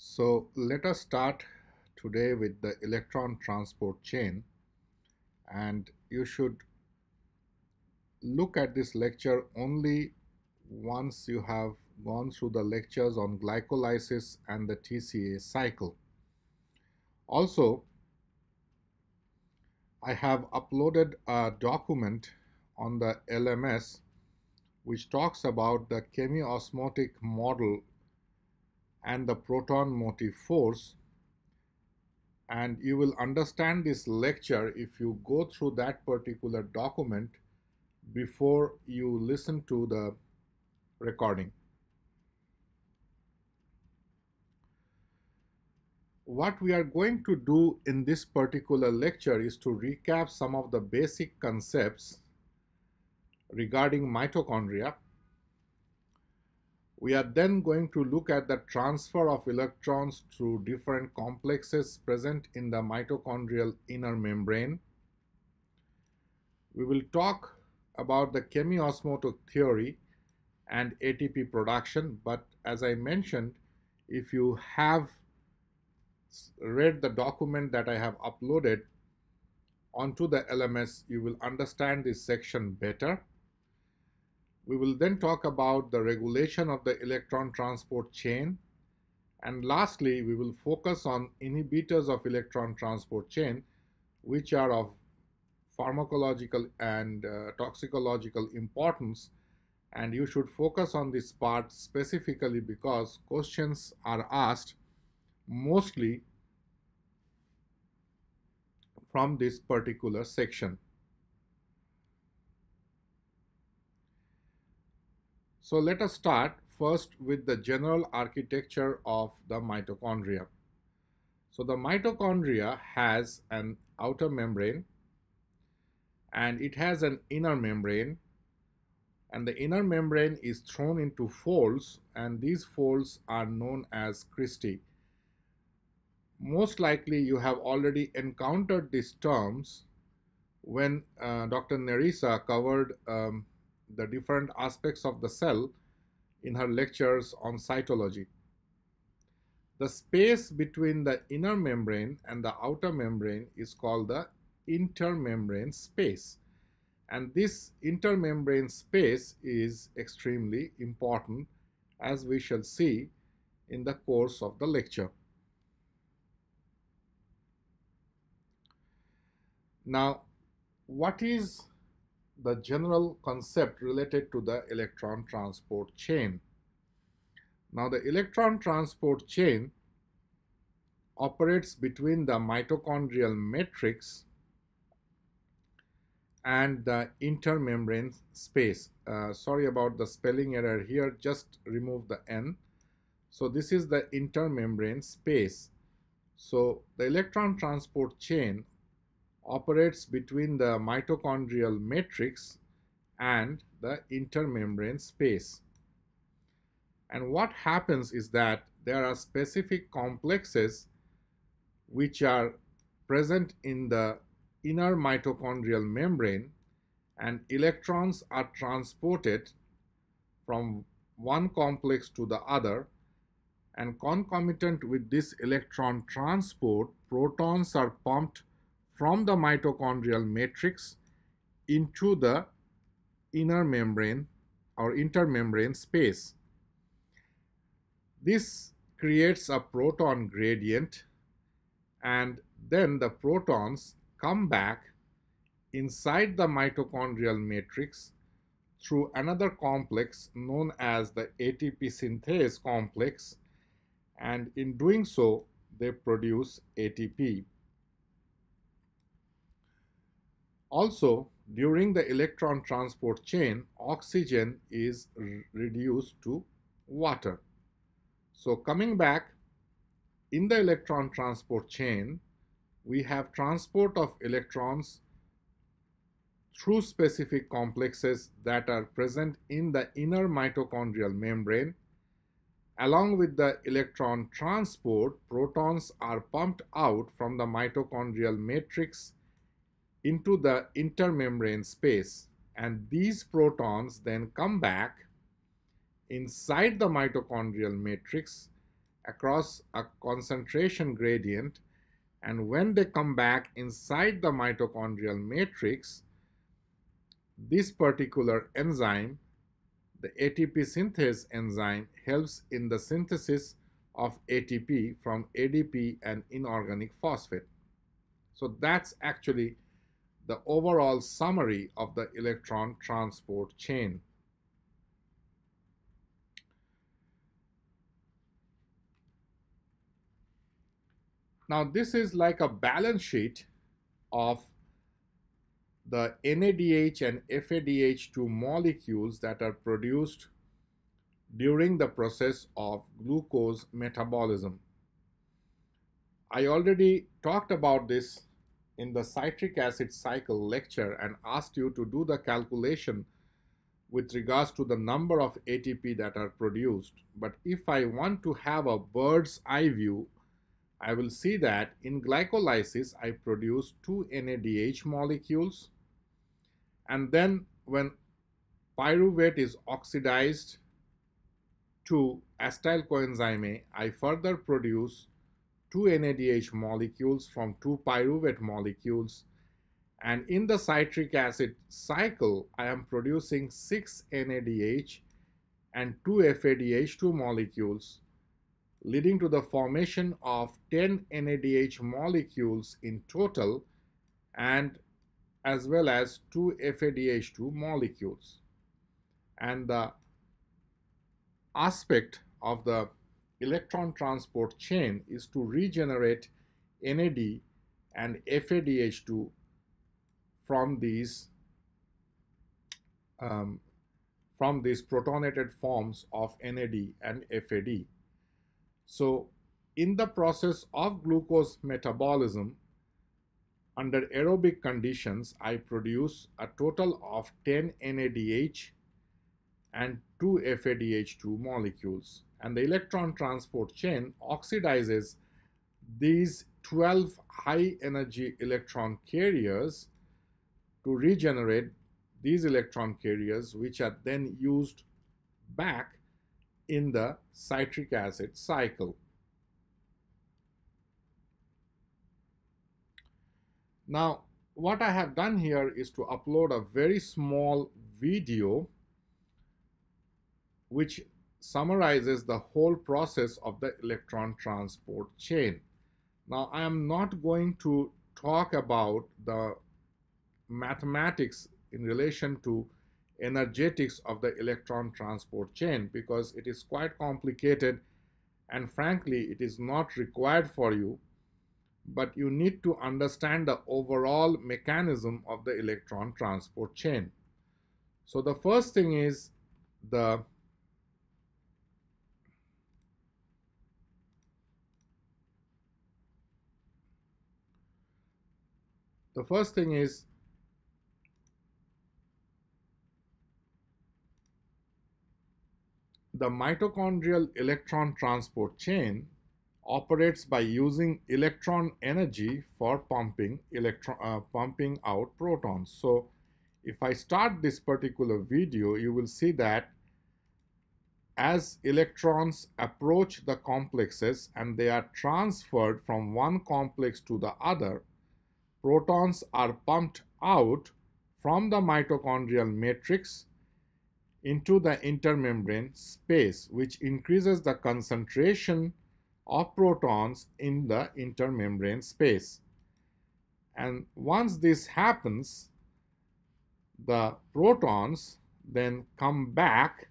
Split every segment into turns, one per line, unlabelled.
So let us start today with the electron transport chain and you should look at this lecture only once you have gone through the lectures on glycolysis and the TCA cycle. Also, I have uploaded a document on the LMS which talks about the chemiosmotic model and the proton motive force and you will understand this lecture if you go through that particular document before you listen to the recording. What we are going to do in this particular lecture is to recap some of the basic concepts regarding mitochondria. We are then going to look at the transfer of electrons through different complexes present in the mitochondrial inner membrane. We will talk about the chemiosmotic theory and ATP production, but as I mentioned, if you have read the document that I have uploaded onto the LMS, you will understand this section better. We will then talk about the regulation of the electron transport chain. And lastly, we will focus on inhibitors of electron transport chain, which are of pharmacological and uh, toxicological importance. And you should focus on this part specifically because questions are asked mostly from this particular section. So let us start first with the general architecture of the mitochondria. So the mitochondria has an outer membrane and it has an inner membrane and the inner membrane is thrown into folds and these folds are known as cristae. Most likely you have already encountered these terms when uh, Dr. Nerissa covered um, the different aspects of the cell in her lectures on cytology. The space between the inner membrane and the outer membrane is called the intermembrane space. And this intermembrane space is extremely important as we shall see in the course of the lecture. Now, what is the general concept related to the electron transport chain. Now the electron transport chain operates between the mitochondrial matrix and the intermembrane space. Uh, sorry about the spelling error here, just remove the N. So this is the intermembrane space. So the electron transport chain operates between the mitochondrial matrix and the intermembrane space. And what happens is that there are specific complexes which are present in the inner mitochondrial membrane and electrons are transported from one complex to the other and concomitant with this electron transport protons are pumped from the mitochondrial matrix into the inner membrane or intermembrane space. This creates a proton gradient and then the protons come back inside the mitochondrial matrix through another complex known as the ATP synthase complex and in doing so they produce ATP. Also, during the electron transport chain, oxygen is reduced to water. So coming back in the electron transport chain, we have transport of electrons through specific complexes that are present in the inner mitochondrial membrane. Along with the electron transport, protons are pumped out from the mitochondrial matrix into the intermembrane space and these protons then come back inside the mitochondrial matrix across a concentration gradient and when they come back inside the mitochondrial matrix, this particular enzyme, the ATP synthase enzyme, helps in the synthesis of ATP from ADP and inorganic phosphate. So that's actually the overall summary of the electron transport chain. Now this is like a balance sheet of the NADH and FADH2 molecules that are produced during the process of glucose metabolism. I already talked about this in the citric acid cycle lecture and asked you to do the calculation with regards to the number of ATP that are produced. But if I want to have a bird's eye view I will see that in glycolysis I produce two NADH molecules and then when pyruvate is oxidized to acetyl coenzyme A, I further produce two NADH molecules from two pyruvate molecules and in the citric acid cycle I am producing 6 NADH and 2 FADH2 molecules leading to the formation of 10 NADH molecules in total and as well as 2 FADH2 molecules. And the aspect of the electron transport chain is to regenerate NAD and FADH2 from these um, from these protonated forms of NAD and FAD. So in the process of glucose metabolism, under aerobic conditions, I produce a total of 10 NADH and 2 FADH2 molecules. And the electron transport chain oxidizes these 12 high energy electron carriers to regenerate these electron carriers, which are then used back in the citric acid cycle. Now, what I have done here is to upload a very small video which summarizes the whole process of the electron transport chain. Now, I am not going to talk about the mathematics in relation to energetics of the electron transport chain because it is quite complicated and frankly it is not required for you but you need to understand the overall mechanism of the electron transport chain. So the first thing is the the first thing is the mitochondrial electron transport chain operates by using electron energy for pumping electron uh, pumping out protons. So if i start this particular video you will see that as electrons approach the complexes and they are transferred from one complex to the other protons are pumped out from the mitochondrial matrix into the intermembrane space, which increases the concentration of protons in the intermembrane space. And once this happens, the protons then come back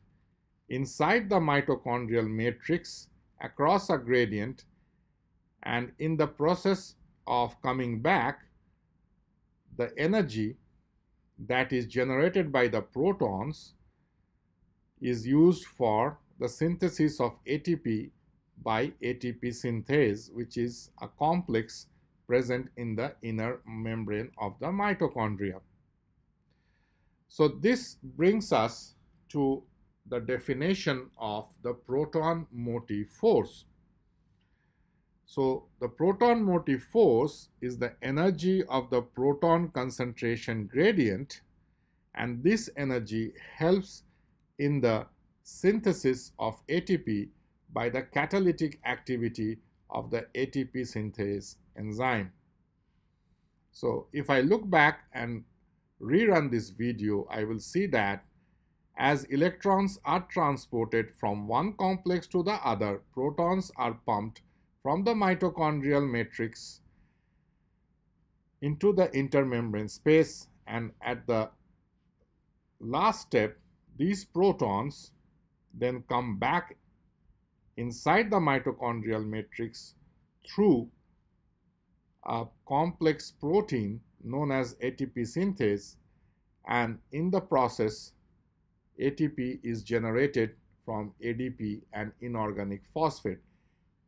inside the mitochondrial matrix across a gradient and in the process of coming back, the energy that is generated by the protons is used for the synthesis of ATP by ATP synthase, which is a complex present in the inner membrane of the mitochondria. So this brings us to the definition of the proton motive force. So the proton motive force is the energy of the proton concentration gradient and this energy helps in the synthesis of ATP by the catalytic activity of the ATP synthase enzyme. So if I look back and rerun this video, I will see that as electrons are transported from one complex to the other, protons are pumped from the mitochondrial matrix into the intermembrane space and at the last step, these protons then come back inside the mitochondrial matrix through a complex protein known as ATP synthase and in the process ATP is generated from ADP and inorganic phosphate.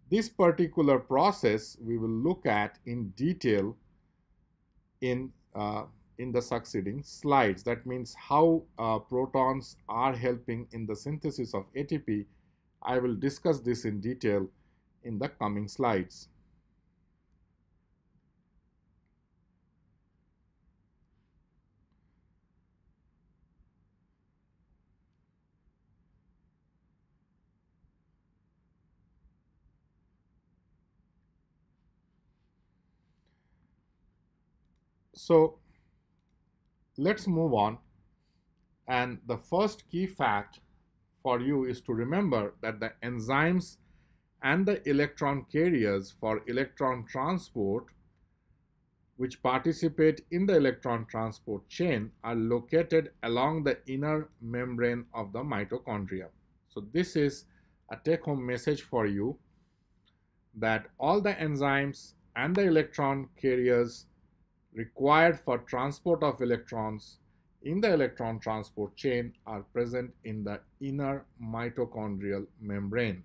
This particular process we will look at in detail in, uh, in the succeeding slides. That means how uh, protons are helping in the synthesis of ATP I will discuss this in detail in the coming slides. So let's move on. And the first key fact for you is to remember that the enzymes and the electron carriers for electron transport which participate in the electron transport chain are located along the inner membrane of the mitochondria. So this is a take-home message for you that all the enzymes and the electron carriers required for transport of electrons in the electron transport chain are present in the inner mitochondrial membrane.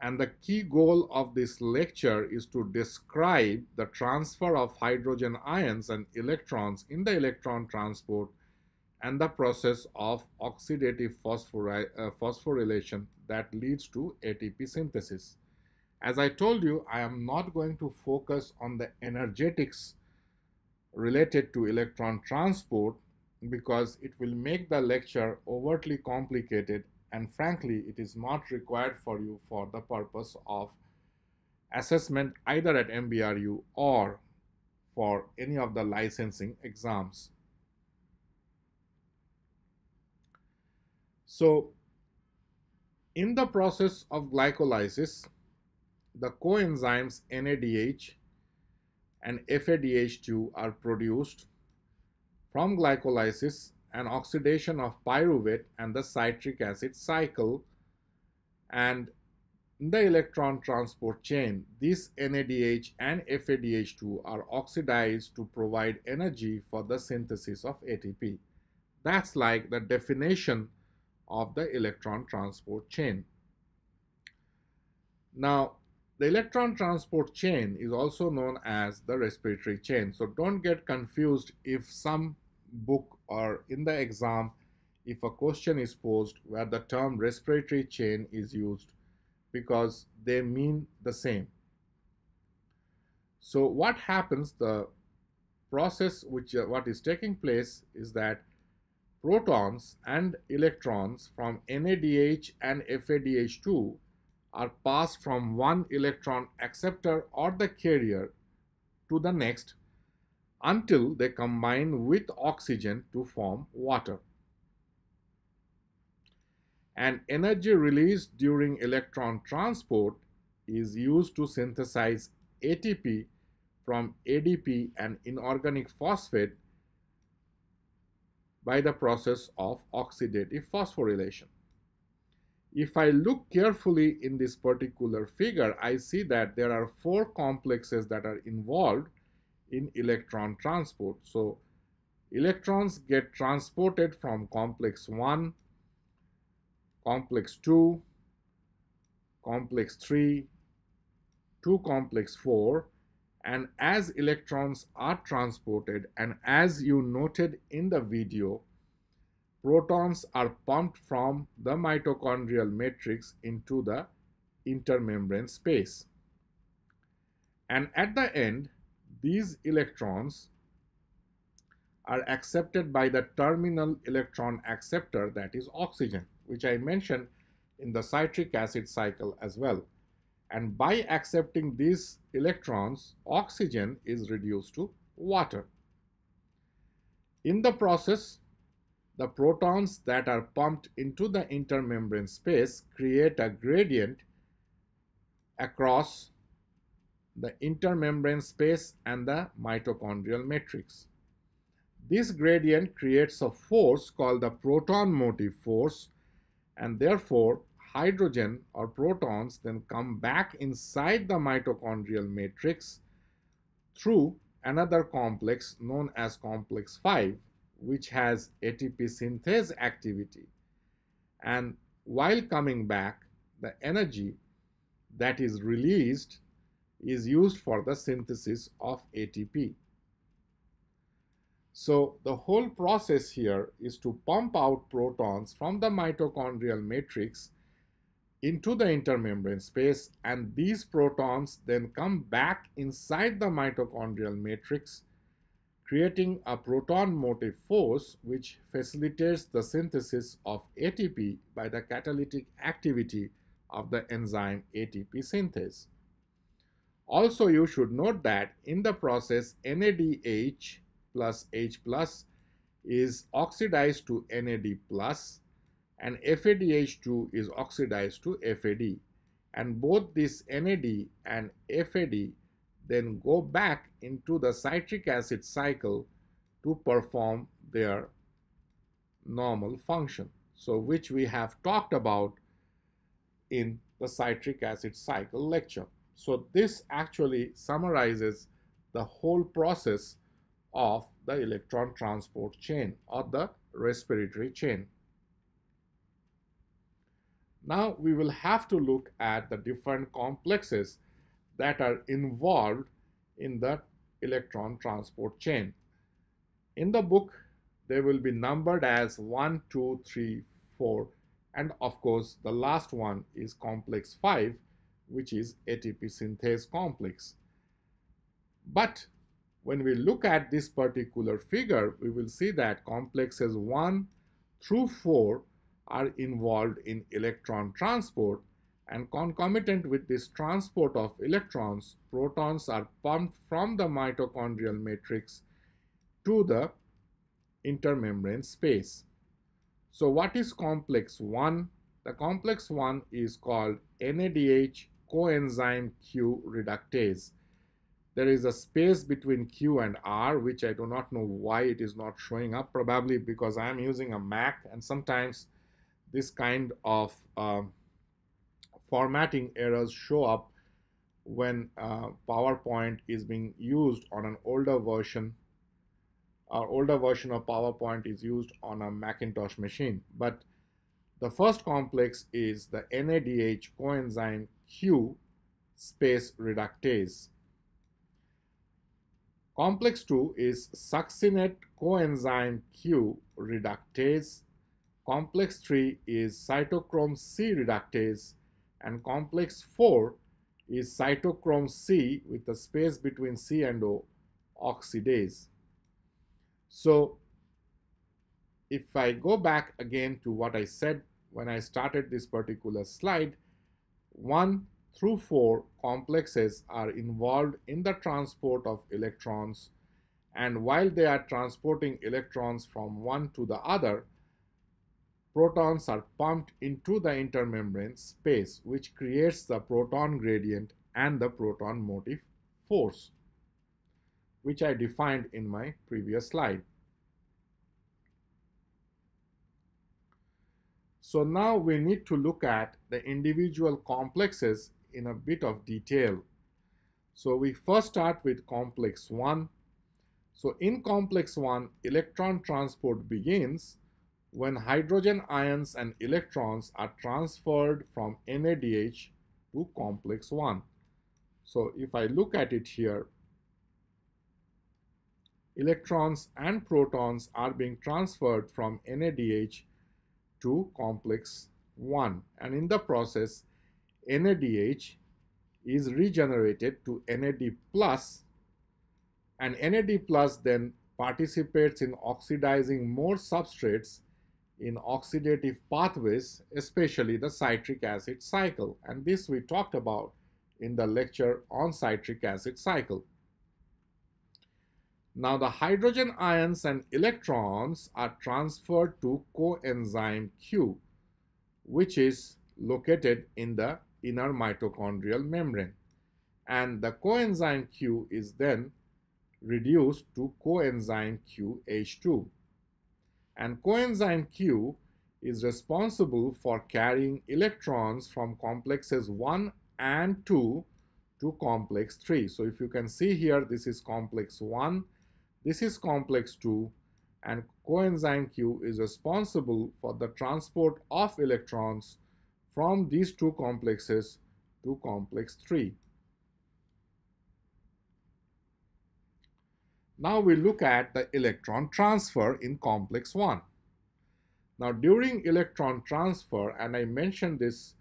And the key goal of this lecture is to describe the transfer of hydrogen ions and electrons in the electron transport and the process of oxidative uh, phosphorylation that leads to ATP synthesis. As I told you, I am not going to focus on the energetics related to electron transport because it will make the lecture overtly complicated and frankly it is not required for you for the purpose of assessment either at MBRU or for any of the licensing exams. So in the process of glycolysis, the coenzymes NADH and FADH2 are produced from glycolysis and oxidation of pyruvate and the citric acid cycle and in the electron transport chain, these NADH and FADH2 are oxidized to provide energy for the synthesis of ATP. That's like the definition of the electron transport chain. Now, the electron transport chain is also known as the respiratory chain. So don't get confused if some book or in the exam if a question is posed where the term respiratory chain is used because they mean the same. So what happens, the process which uh, what is taking place is that protons and electrons from NADH and FADH2 are passed from one electron acceptor or the carrier to the next until they combine with oxygen to form water. And energy released during electron transport is used to synthesize ATP from ADP and inorganic phosphate by the process of oxidative phosphorylation. If I look carefully in this particular figure, I see that there are four complexes that are involved in electron transport. So electrons get transported from complex 1, complex 2, complex 3 to complex 4 and as electrons are transported and as you noted in the video protons are pumped from the mitochondrial matrix into the intermembrane space and at the end these electrons are accepted by the terminal electron acceptor that is oxygen which I mentioned in the citric acid cycle as well. And by accepting these electrons, oxygen is reduced to water. In the process, the protons that are pumped into the intermembrane space create a gradient across the intermembrane space and the mitochondrial matrix. This gradient creates a force called the proton motive force and therefore hydrogen or protons then come back inside the mitochondrial matrix through another complex known as complex 5 which has ATP synthase activity and while coming back the energy that is released is used for the synthesis of ATP. So the whole process here is to pump out protons from the mitochondrial matrix into the intermembrane space and these protons then come back inside the mitochondrial matrix creating a proton motive force which facilitates the synthesis of ATP by the catalytic activity of the enzyme ATP synthase. Also, you should note that in the process NADH plus H plus is oxidized to NAD plus and FADH2 is oxidized to FAD and both this NAD and FAD then go back into the citric acid cycle to perform their normal function. So which we have talked about in the citric acid cycle lecture. So this actually summarizes the whole process of the electron transport chain or the respiratory chain. Now we will have to look at the different complexes that are involved in the electron transport chain. In the book, they will be numbered as 1, 2, 3, 4, and of course, the last one is complex 5, which is ATP synthase complex. But when we look at this particular figure, we will see that complexes 1 through 4 are involved in electron transport and concomitant with this transport of electrons, protons are pumped from the mitochondrial matrix to the intermembrane space. So what is complex 1? The complex 1 is called NADH coenzyme Q reductase. There is a space between Q and R, which I do not know why it is not showing up, probably because I am using a Mac and sometimes this kind of uh, formatting errors show up when uh, PowerPoint is being used on an older version our older version of PowerPoint is used on a Macintosh machine. But the first complex is the NADH coenzyme Q space reductase. Complex 2 is succinate coenzyme Q reductase. Complex 3 is cytochrome C reductase and complex 4 is cytochrome C with a space between C and O oxidase. So if I go back again to what I said when I started this particular slide, 1 through 4 complexes are involved in the transport of electrons and while they are transporting electrons from one to the other, protons are pumped into the intermembrane space, which creates the proton gradient and the proton motive force, which I defined in my previous slide. So now we need to look at the individual complexes in a bit of detail. So we first start with complex 1. So in complex 1, electron transport begins when hydrogen ions and electrons are transferred from NADH to complex 1. So if I look at it here, electrons and protons are being transferred from NADH to complex 1 and in the process NADH is regenerated to NAD plus and NAD plus then participates in oxidizing more substrates in oxidative pathways, especially the citric acid cycle. And this we talked about in the lecture on citric acid cycle. Now the hydrogen ions and electrons are transferred to coenzyme Q, which is located in the inner mitochondrial membrane. And the coenzyme Q is then reduced to coenzyme QH2 and coenzyme Q is responsible for carrying electrons from complexes 1 and 2 to complex 3. So if you can see here, this is complex 1, this is complex 2, and coenzyme Q is responsible for the transport of electrons from these two complexes to complex 3. Now we look at the electron transfer in complex 1. Now during electron transfer, and I mentioned this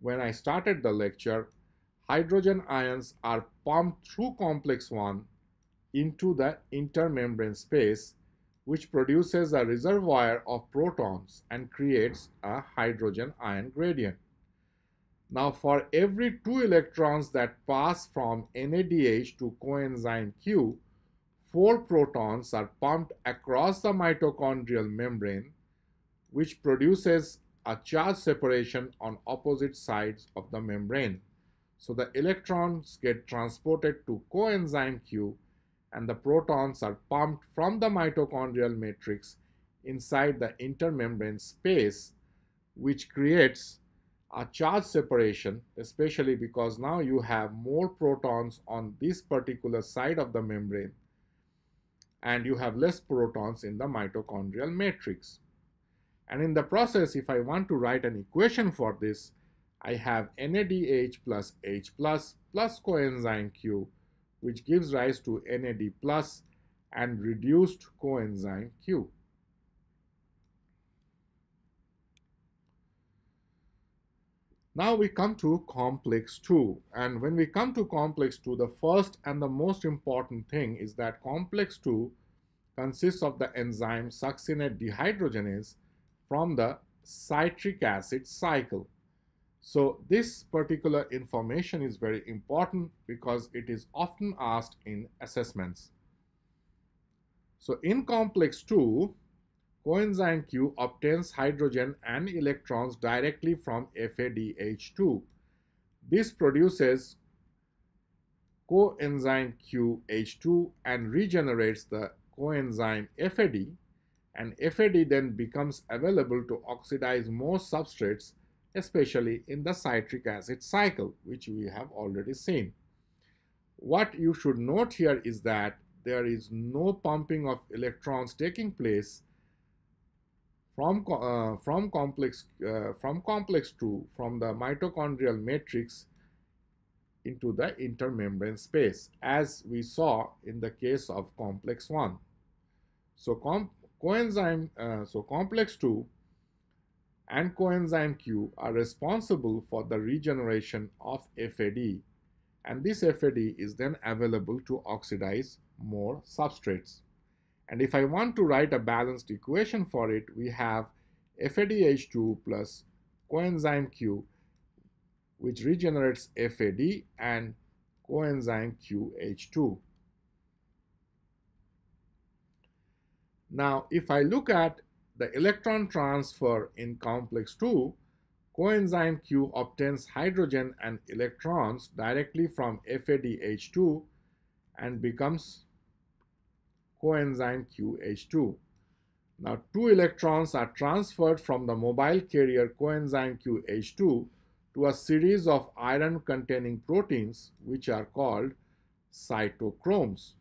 when I started the lecture, hydrogen ions are pumped through complex 1 into the intermembrane space which produces a reservoir of protons and creates a hydrogen ion gradient. Now for every two electrons that pass from NADH to coenzyme Q, four protons are pumped across the mitochondrial membrane, which produces a charge separation on opposite sides of the membrane. So the electrons get transported to coenzyme Q and the protons are pumped from the mitochondrial matrix inside the intermembrane space, which creates a charge separation, especially because now you have more protons on this particular side of the membrane and you have less protons in the mitochondrial matrix. And in the process, if I want to write an equation for this, I have NADH plus H plus plus coenzyme Q, which gives rise to NAD plus and reduced coenzyme Q. Now we come to complex 2 and when we come to complex 2 the first and the most important thing is that complex 2 consists of the enzyme succinate dehydrogenase from the citric acid cycle. So this particular information is very important because it is often asked in assessments. So in complex 2 coenzyme Q obtains hydrogen and electrons directly from FADH2. This produces coenzyme QH2 and regenerates the coenzyme FAD and FAD then becomes available to oxidize more substrates especially in the citric acid cycle which we have already seen. What you should note here is that there is no pumping of electrons taking place from, uh, from, complex, uh, from complex 2 from the mitochondrial matrix into the intermembrane space as we saw in the case of complex 1. So coenzyme, uh, so complex 2 and coenzyme Q are responsible for the regeneration of FAD and this FAD is then available to oxidize more substrates. And if I want to write a balanced equation for it, we have FADH2 plus coenzyme Q, which regenerates FAD and coenzyme QH2. Now, if I look at the electron transfer in complex 2, coenzyme Q obtains hydrogen and electrons directly from FADH2 and becomes coenzyme QH2. Now, two electrons are transferred from the mobile carrier coenzyme QH2 to a series of iron-containing proteins which are called cytochromes.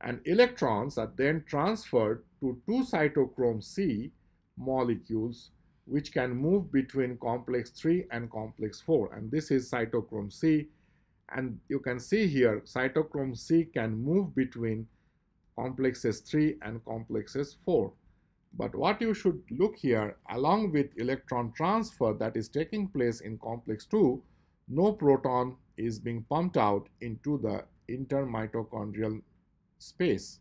And electrons are then transferred to two cytochrome C molecules which can move between complex 3 and complex 4 and this is cytochrome C and you can see here cytochrome C can move between complexes 3 and complexes 4. But what you should look here, along with electron transfer that is taking place in complex 2, no proton is being pumped out into the intermitochondrial space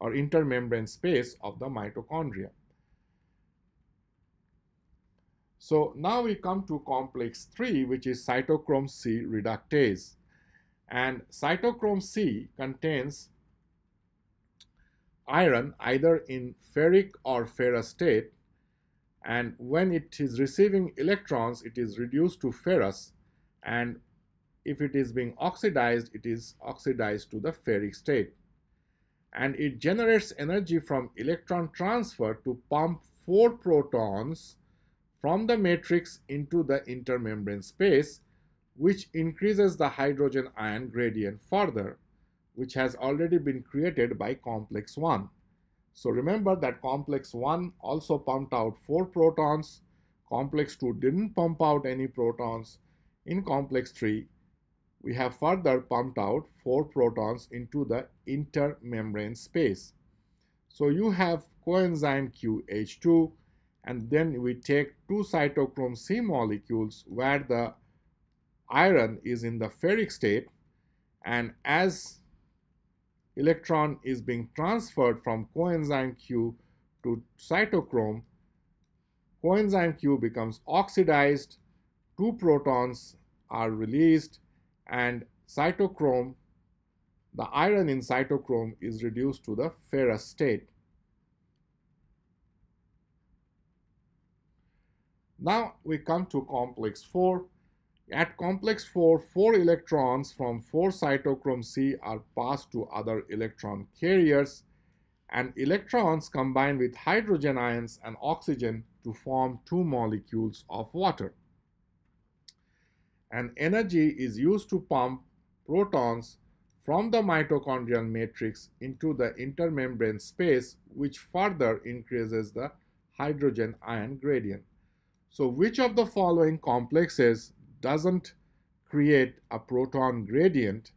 or intermembrane space of the mitochondria. So now we come to complex 3 which is cytochrome C reductase and cytochrome C contains iron either in ferric or ferrous state and when it is receiving electrons it is reduced to ferrous and if it is being oxidized it is oxidized to the ferric state. And it generates energy from electron transfer to pump four protons from the matrix into the intermembrane space which increases the hydrogen ion gradient further which has already been created by complex 1. So remember that complex 1 also pumped out 4 protons, complex 2 didn't pump out any protons. In complex 3, we have further pumped out 4 protons into the intermembrane space. So you have coenzyme QH2 and then we take two cytochrome C molecules where the iron is in the ferric state and as electron is being transferred from coenzyme Q to cytochrome, coenzyme Q becomes oxidized, two protons are released, and cytochrome, the iron in cytochrome is reduced to the ferrous state. Now we come to complex 4 at complex 4, 4 electrons from 4 cytochrome C are passed to other electron carriers and electrons combine with hydrogen ions and oxygen to form two molecules of water. And energy is used to pump protons from the mitochondrial matrix into the intermembrane space which further increases the hydrogen ion gradient. So which of the following complexes doesn't create a proton gradient,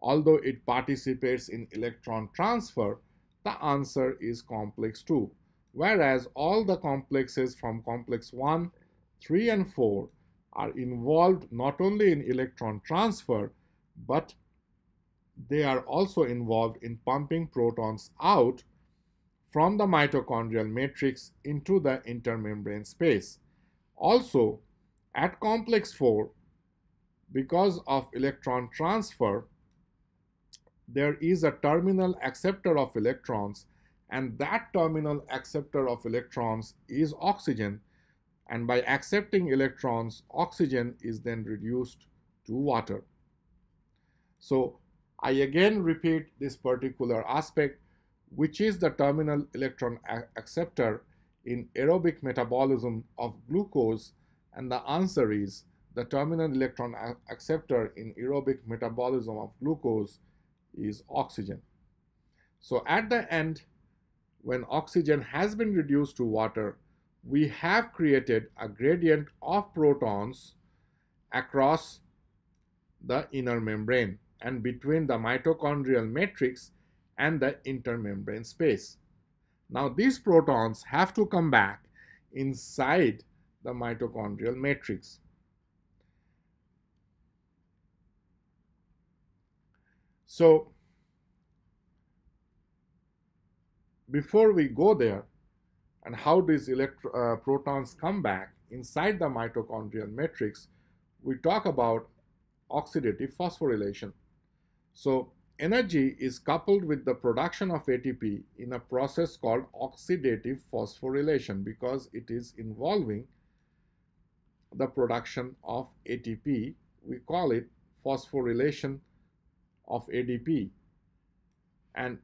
although it participates in electron transfer, the answer is complex 2. Whereas all the complexes from complex 1, 3 and 4 are involved not only in electron transfer, but they are also involved in pumping protons out from the mitochondrial matrix into the intermembrane space. Also, at complex 4, because of electron transfer, there is a terminal acceptor of electrons and that terminal acceptor of electrons is oxygen and by accepting electrons, oxygen is then reduced to water. So I again repeat this particular aspect, which is the terminal electron acceptor in aerobic metabolism of glucose and the answer is the terminal electron acceptor in aerobic metabolism of glucose is oxygen. So at the end, when oxygen has been reduced to water, we have created a gradient of protons across the inner membrane and between the mitochondrial matrix and the intermembrane space. Now these protons have to come back inside the mitochondrial matrix. So before we go there and how these uh, protons come back inside the mitochondrial matrix, we talk about oxidative phosphorylation. So energy is coupled with the production of ATP in a process called oxidative phosphorylation because it is involving the production of ATP. We call it phosphorylation of ADP. And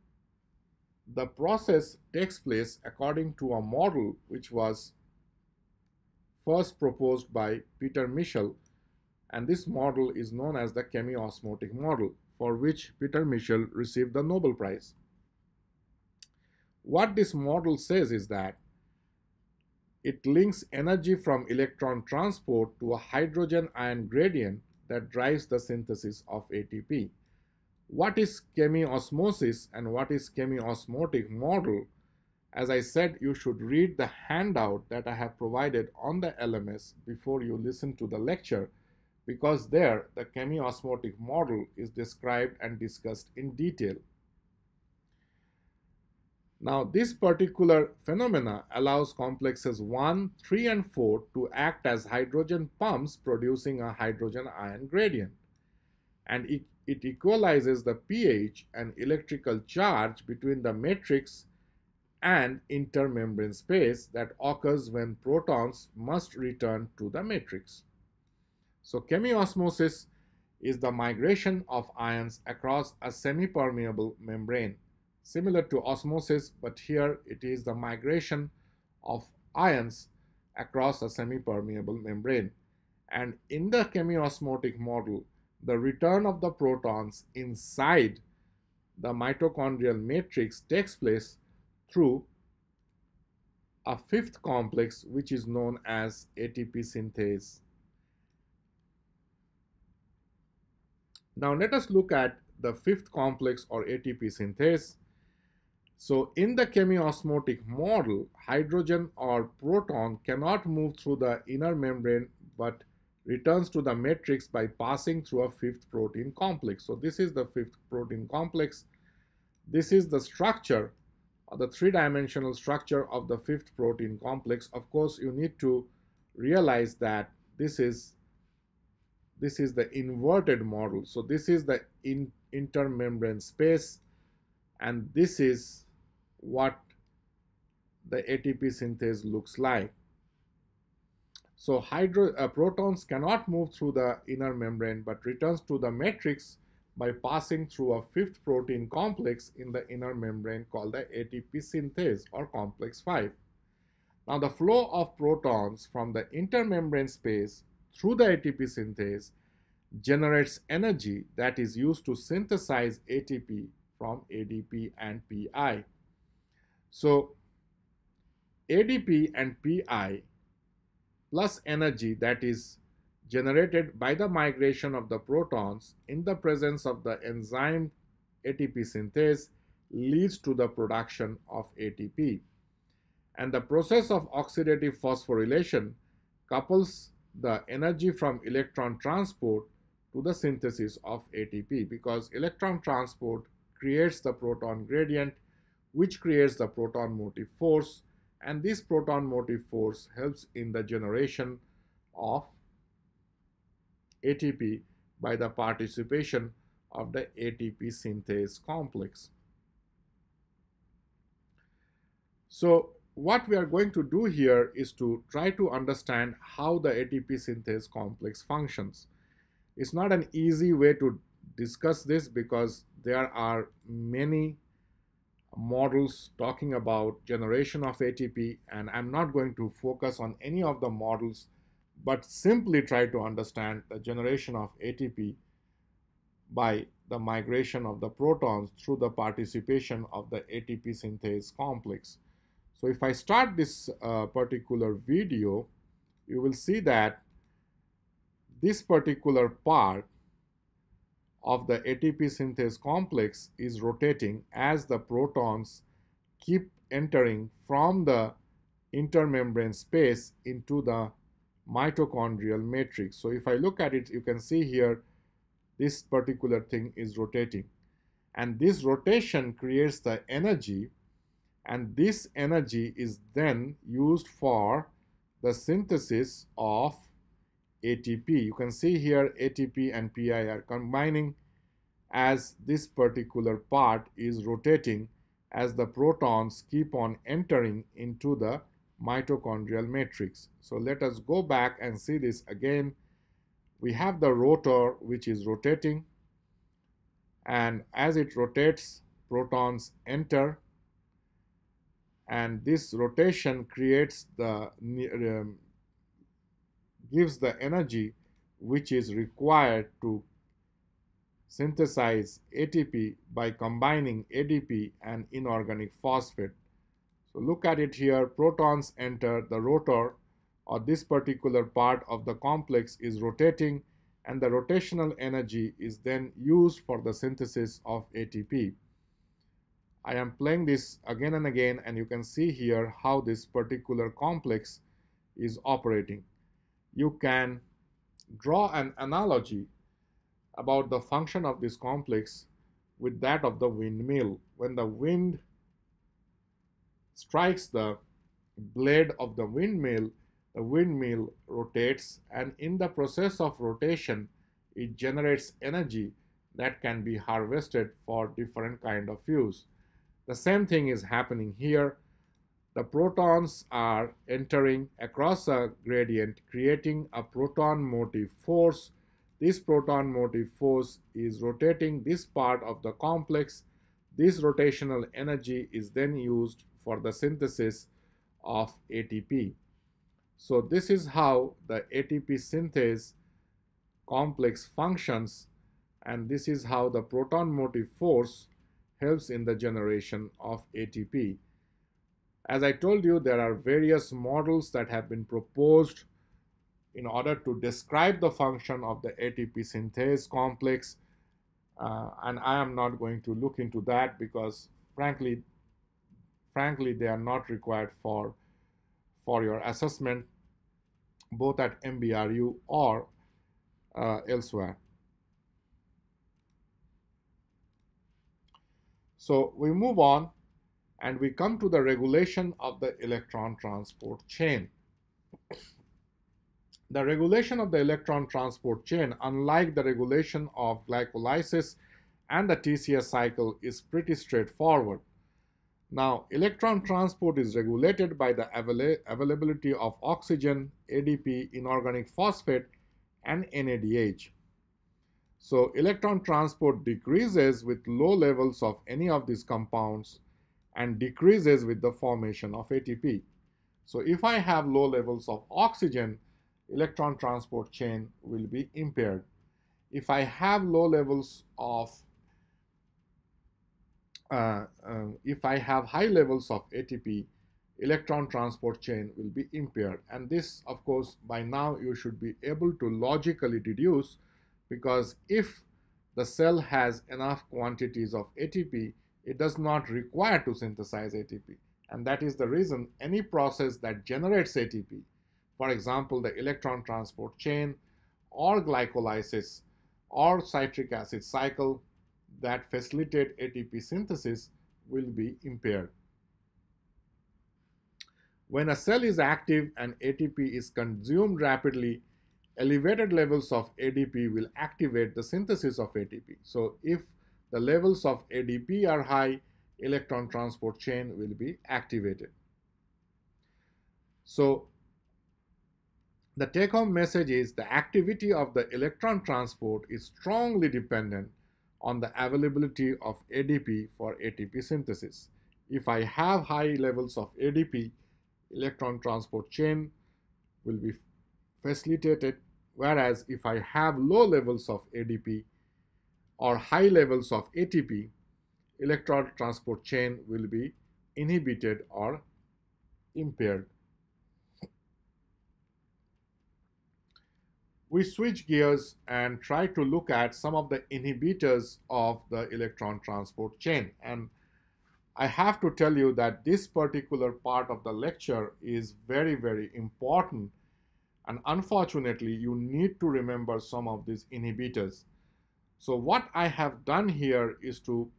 the process takes place according to a model which was first proposed by Peter Mitchell and this model is known as the chemiosmotic model for which Peter Mitchell received the Nobel Prize. What this model says is that it links energy from electron transport to a hydrogen ion gradient that drives the synthesis of ATP. What is chemiosmosis and what is chemiosmotic model? As I said, you should read the handout that I have provided on the LMS before you listen to the lecture because there the chemiosmotic model is described and discussed in detail. Now, this particular phenomena allows complexes 1, 3, and 4 to act as hydrogen pumps producing a hydrogen ion gradient. And it, it equalizes the pH and electrical charge between the matrix and intermembrane space that occurs when protons must return to the matrix. So chemiosmosis is the migration of ions across a semi-permeable membrane similar to osmosis, but here it is the migration of ions across a semi-permeable membrane. And in the chemiosmotic model, the return of the protons inside the mitochondrial matrix takes place through a fifth complex which is known as ATP synthase. Now let us look at the fifth complex or ATP synthase. So in the chemiosmotic model, hydrogen or proton cannot move through the inner membrane but returns to the matrix by passing through a fifth protein complex. So this is the fifth protein complex. This is the structure, the three-dimensional structure of the fifth protein complex. Of course, you need to realize that this is this is the inverted model. So this is the in, intermembrane space and this is what the ATP synthase looks like. So hydro, uh, protons cannot move through the inner membrane but returns to the matrix by passing through a fifth protein complex in the inner membrane called the ATP synthase or complex 5. Now the flow of protons from the intermembrane space through the ATP synthase generates energy that is used to synthesize ATP from ADP and PI. So ADP and PI plus energy that is generated by the migration of the protons in the presence of the enzyme ATP synthase leads to the production of ATP. And the process of oxidative phosphorylation couples the energy from electron transport to the synthesis of ATP because electron transport creates the proton gradient which creates the proton motive force and this proton motive force helps in the generation of ATP by the participation of the ATP synthase complex. So what we are going to do here is to try to understand how the ATP synthase complex functions. It's not an easy way to discuss this because there are many models talking about generation of ATP and I'm not going to focus on any of the models but simply try to understand the generation of ATP by the migration of the protons through the participation of the ATP synthase complex. So if I start this uh, particular video, you will see that this particular part of the ATP synthase complex is rotating as the protons keep entering from the intermembrane space into the mitochondrial matrix. So if I look at it, you can see here this particular thing is rotating. And this rotation creates the energy and this energy is then used for the synthesis of ATP. You can see here ATP and PI are combining as this particular part is rotating as the protons keep on entering into the mitochondrial matrix. So let us go back and see this again. We have the rotor which is rotating and as it rotates protons enter and this rotation creates the um, gives the energy which is required to synthesize ATP by combining ADP and inorganic phosphate. So look at it here, protons enter the rotor or this particular part of the complex is rotating and the rotational energy is then used for the synthesis of ATP. I am playing this again and again and you can see here how this particular complex is operating you can draw an analogy about the function of this complex with that of the windmill. When the wind strikes the blade of the windmill, the windmill rotates and in the process of rotation, it generates energy that can be harvested for different kind of use. The same thing is happening here. The protons are entering across a gradient, creating a proton motive force. This proton motive force is rotating this part of the complex. This rotational energy is then used for the synthesis of ATP. So this is how the ATP synthase complex functions and this is how the proton motive force helps in the generation of ATP. As I told you, there are various models that have been proposed in order to describe the function of the ATP synthase complex. Uh, and I am not going to look into that because frankly, frankly, they are not required for, for your assessment, both at MBRU or uh, elsewhere. So we move on and we come to the regulation of the electron transport chain. The regulation of the electron transport chain, unlike the regulation of glycolysis and the TCA cycle, is pretty straightforward. Now, electron transport is regulated by the avail availability of oxygen, ADP, inorganic phosphate, and NADH. So electron transport decreases with low levels of any of these compounds and decreases with the formation of ATP. So if I have low levels of oxygen, electron transport chain will be impaired. If I have low levels of, uh, uh, if I have high levels of ATP, electron transport chain will be impaired. And this, of course, by now you should be able to logically deduce because if the cell has enough quantities of ATP, it does not require to synthesize ATP. And that is the reason any process that generates ATP, for example, the electron transport chain or glycolysis or citric acid cycle that facilitate ATP synthesis will be impaired. When a cell is active and ATP is consumed rapidly, elevated levels of ADP will activate the synthesis of ATP. So if the levels of ADP are high, electron transport chain will be activated. So the take-home message is the activity of the electron transport is strongly dependent on the availability of ADP for ATP synthesis. If I have high levels of ADP, electron transport chain will be facilitated Whereas if I have low levels of ADP or high levels of ATP, electron transport chain will be inhibited or impaired. We switch gears and try to look at some of the inhibitors of the electron transport chain. And I have to tell you that this particular part of the lecture is very, very important and unfortunately, you need to remember some of these inhibitors. So what I have done here is to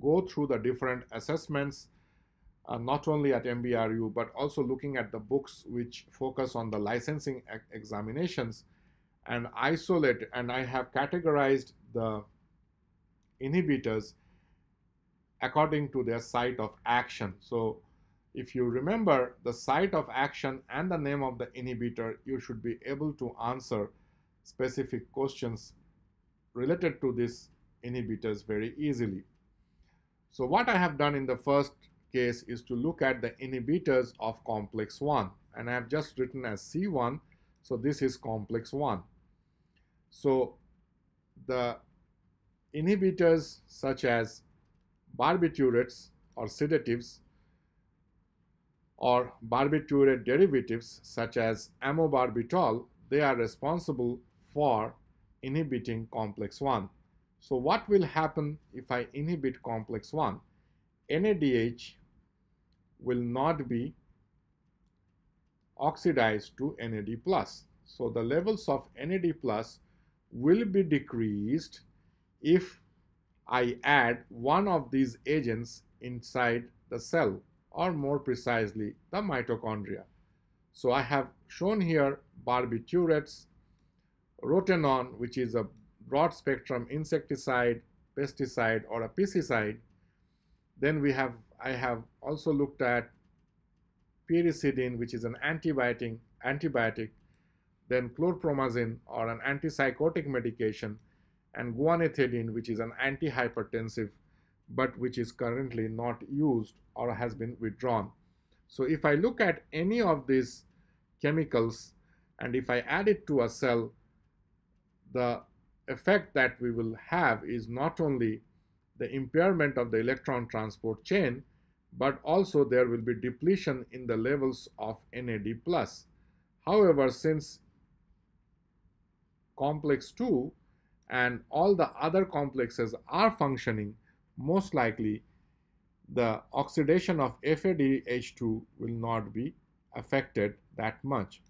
go through the different assessments, uh, not only at MBRU, but also looking at the books which focus on the licensing examinations and isolate, and I have categorized the inhibitors according to their site of action. So if you remember the site of action and the name of the inhibitor, you should be able to answer specific questions related to these inhibitors very easily. So what I have done in the first case is to look at the inhibitors of complex 1 and I have just written as C1 so this is complex 1. So the inhibitors such as barbiturates or sedatives or barbiturate derivatives such as amobarbital, they are responsible for inhibiting complex 1. So what will happen if I inhibit complex 1? NADH will not be oxidized to NAD+. So the levels of NAD+, will be decreased if I add one of these agents inside the cell. or more precisely the mitochondria. So I have shown here barbiturates, rotenone which is a broad spectrum insecticide, pesticide or a pesticide. Then we have I have also looked at piericidin which is an antibiotic, antibiotic then chlorpromazine or an antipsychotic medication and guanethidine which is an antihypertensive but which is currently not used or has been withdrawn. So if I look at any of these chemicals and if I add it to a cell, the effect that we will have is not only the impairment of the electron transport chain, but also there will be depletion in the levels of NAD+. However, since complex 2 and all the other complexes are functioning, most likely the oxidation of FADH2 will not be affected that much.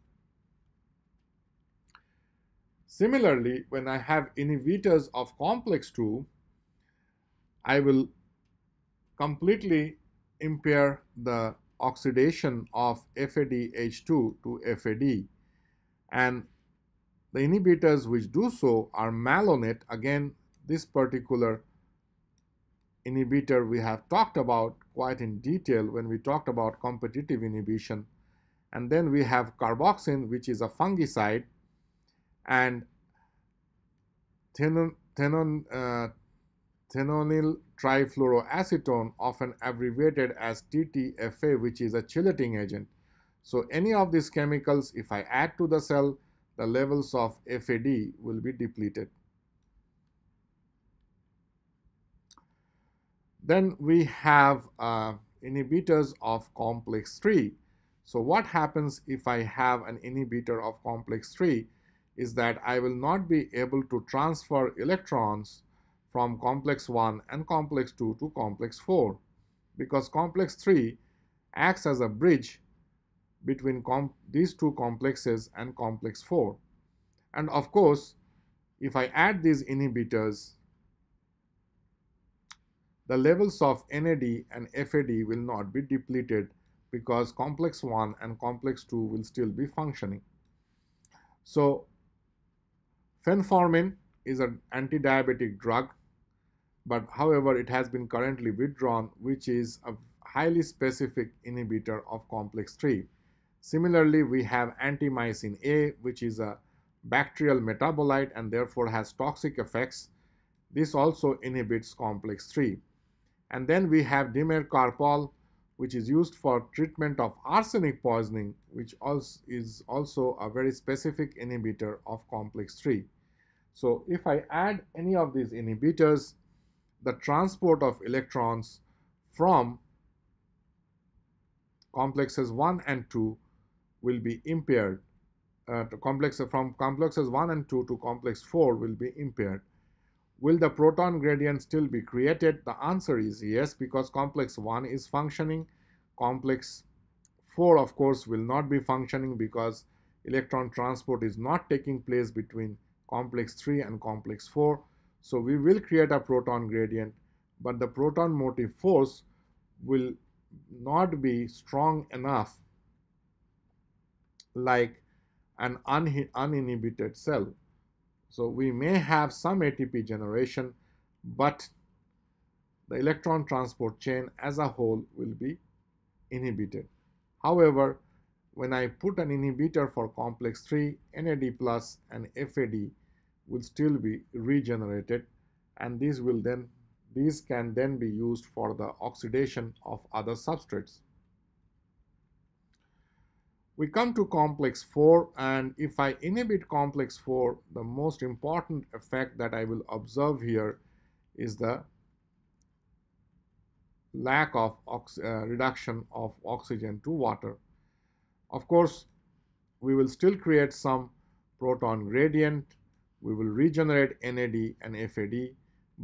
Similarly, when I have inhibitors of complex 2, I will completely impair the oxidation of FADH2 to FAD and the inhibitors which do so are malonate again this particular inhibitor we have talked about quite in detail when we talked about competitive inhibition. And then we have carboxin, which is a fungicide, and thenon, thenon, uh, thenonyl trifluoroacetone, often abbreviated as TTFA, which is a chelating agent. So any of these chemicals, if I add to the cell, the levels of FAD will be depleted. Then we have uh, inhibitors of complex 3. So what happens if I have an inhibitor of complex 3 is that I will not be able to transfer electrons from complex 1 and complex 2 to complex 4 because complex 3 acts as a bridge between these two complexes and complex 4. And of course, if I add these inhibitors, the levels of NAD and FAD will not be depleted because complex 1 and complex 2 will still be functioning. So phenformin is an anti-diabetic drug but however it has been currently withdrawn which is a highly specific inhibitor of complex 3. Similarly we have antimycin A which is a bacterial metabolite and therefore has toxic effects. This also inhibits complex 3. And then we have dimercaprol, which is used for treatment of arsenic poisoning, which also is also a very specific inhibitor of complex 3. So if I add any of these inhibitors, the transport of electrons from complexes 1 and 2 will be impaired. Uh, complex from complexes 1 and 2 to complex 4 will be impaired. Will the proton gradient still be created? The answer is yes, because complex 1 is functioning. Complex 4, of course, will not be functioning because electron transport is not taking place between complex 3 and complex 4. So we will create a proton gradient, but the proton motive force will not be strong enough like an uninhibited cell. So we may have some ATP generation, but the electron transport chain as a whole will be inhibited. However, when I put an inhibitor for complex 3, NAD plus and FAD will still be regenerated and these will then these can then be used for the oxidation of other substrates we come to complex 4 and if I inhibit complex 4 the most important effect that I will observe here is the lack of uh, reduction of oxygen to water. Of course we will still create some proton gradient, we will regenerate NAD and FAD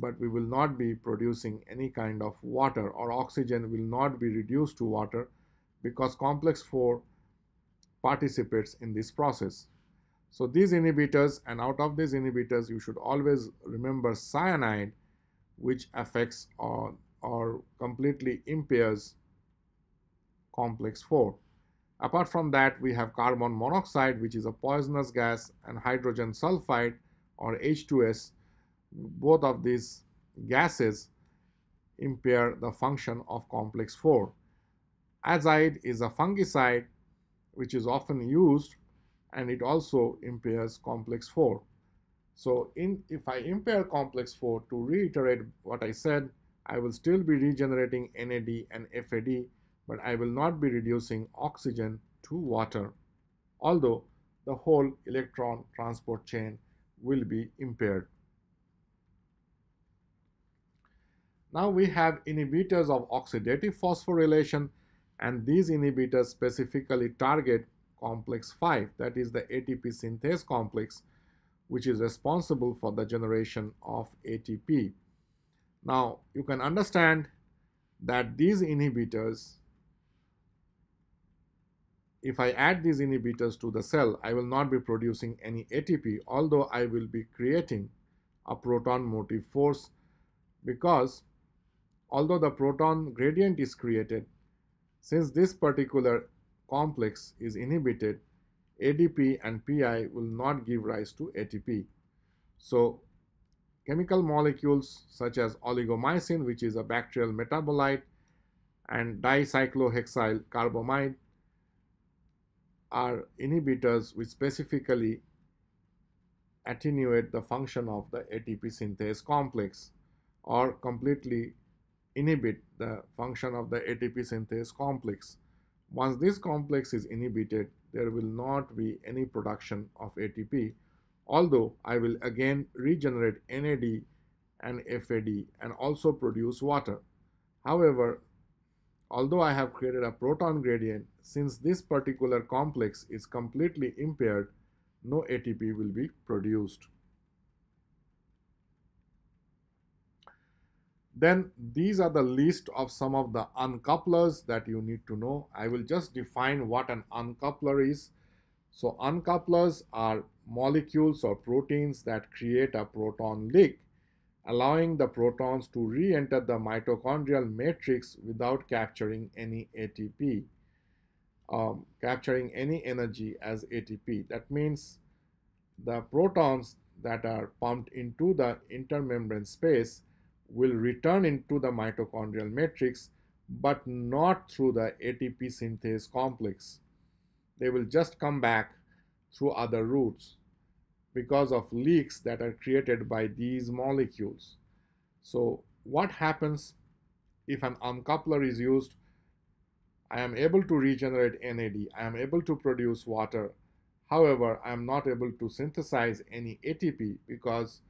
but we will not be producing any kind of water or oxygen will not be reduced to water because complex 4 participates in this process. So these inhibitors and out of these inhibitors you should always remember cyanide which affects or, or completely impairs complex 4. Apart from that, we have carbon monoxide, which is a poisonous gas, and hydrogen sulfide or H2S. Both of these gases impair the function of complex 4. Azide is a fungicide which is often used and it also impairs complex 4. So in, if I impair complex 4, to reiterate what I said, I will still be regenerating NAD and FAD, but I will not be reducing oxygen to water, although the whole electron transport chain will be impaired. Now we have inhibitors of oxidative phosphorylation and these inhibitors specifically target complex 5 that is the ATP synthase complex which is responsible for the generation of ATP. Now you can understand that these inhibitors if I add these inhibitors to the cell I will not be producing any ATP although I will be creating a proton motive force because although the proton gradient is created, since this particular complex is inhibited, ADP and PI will not give rise to ATP. So chemical molecules such as oligomycin, which is a bacterial metabolite, and dicyclohexyl carbamide are inhibitors which specifically attenuate the function of the ATP synthase complex or completely inhibit the function of the ATP synthase complex. Once this complex is inhibited, there will not be any production of ATP, although I will again regenerate NAD and FAD and also produce water. However, although I have created a proton gradient, since this particular complex is completely impaired, no ATP will be produced. Then these are the list of some of the uncouplers that you need to know. I will just define what an uncoupler is. So uncouplers are molecules or proteins that create a proton leak, allowing the protons to re-enter the mitochondrial matrix without capturing any ATP, um, capturing any energy as ATP. That means the protons that are pumped into the intermembrane space will return into the mitochondrial matrix but not through the ATP synthase complex. They will just come back through other routes because of leaks that are created by these molecules. So what happens if an uncoupler is used? I am able to regenerate NAD. I am able to produce water. However, I am not able to synthesize any ATP because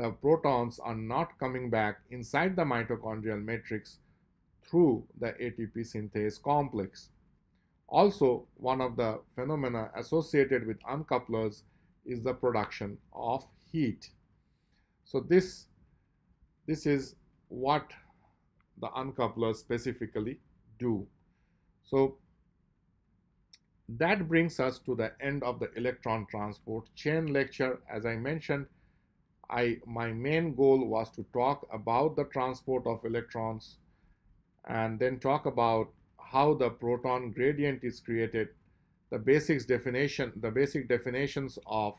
the protons are not coming back inside the mitochondrial matrix through the ATP synthase complex. Also, one of the phenomena associated with uncouplers is the production of heat. So this, this is what the uncouplers specifically do. So that brings us to the end of the electron transport chain lecture. As I mentioned, I my main goal was to talk about the transport of electrons and then talk about how the proton gradient is created, the basics definition, the basic definitions of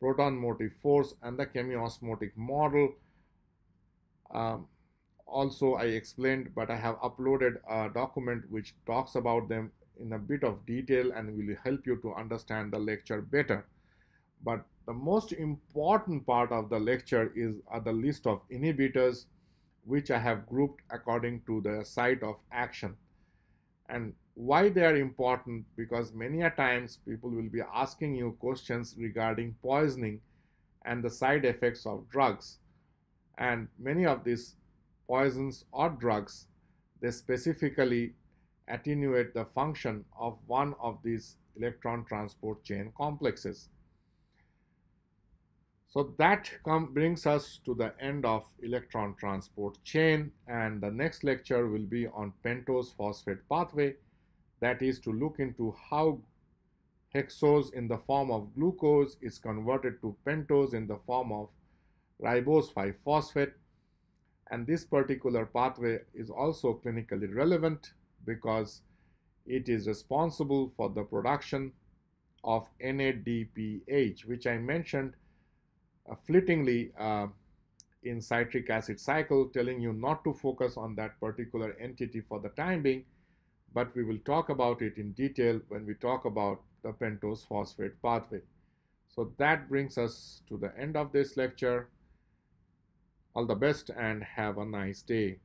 proton motive force and the chemiosmotic model. Um, also, I explained, but I have uploaded a document which talks about them in a bit of detail and will help you to understand the lecture better. But the most important part of the lecture is uh, the list of inhibitors which I have grouped according to the site of action. And why they are important because many a times people will be asking you questions regarding poisoning and the side effects of drugs. And many of these poisons or drugs, they specifically attenuate the function of one of these electron transport chain complexes. So that brings us to the end of electron transport chain and the next lecture will be on pentose phosphate pathway that is to look into how hexose in the form of glucose is converted to pentose in the form of ribose 5-phosphate and this particular pathway is also clinically relevant because it is responsible for the production of NADPH, which I mentioned fleetingly uh, in citric acid cycle, telling you not to focus on that particular entity for the time being, but we will talk about it in detail when we talk about the pentose phosphate pathway. So that brings us to the end of this lecture. All the best and have a nice day.